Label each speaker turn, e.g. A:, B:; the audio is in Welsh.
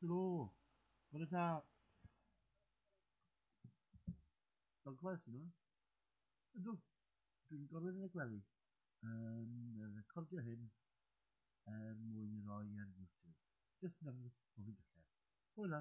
A: Helo. Bore da. Dogfed sy'n hwn. Ydw. Dwi'n gorfod yn y gwely. Yn um, recordio hyn er mwyn roi ar YouTube. Just yn ymwneud. o fi'n gallu. Hwyl